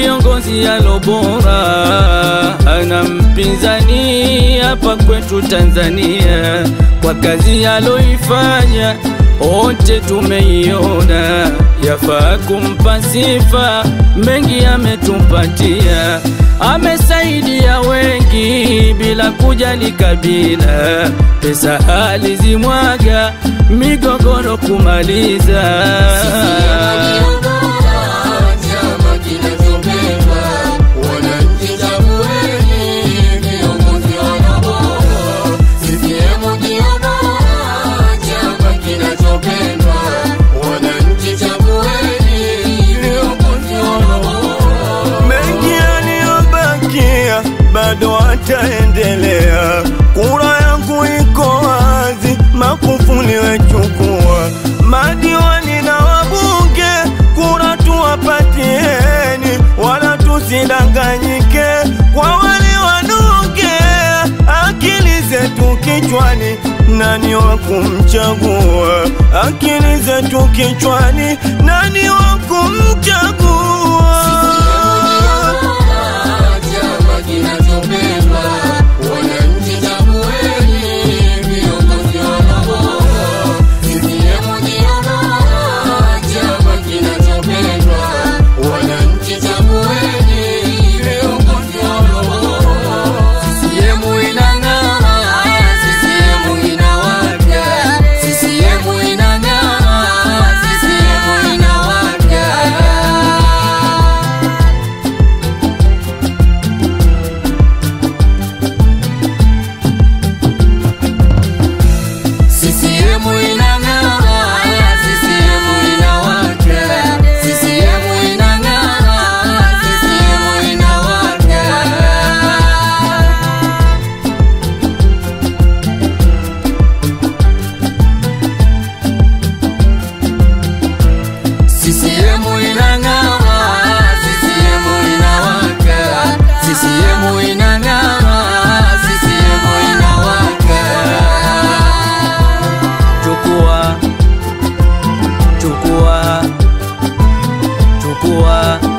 kiongozi alobora ana mpinzani hapa kwetu Tanzania, kwa kazi aloifanya wote tumeiona, yafaa kumpa sifa, mengi ametupatia, amesaidia wengi bila kujali kabila, pesa alizimwaga, migogoro kumaliza. Tusidanganyike kwa wale wanunge. Akili zetu kichwani, nani wa kumchagua? Akili zetu kichwani, nani wa kumchagua? gua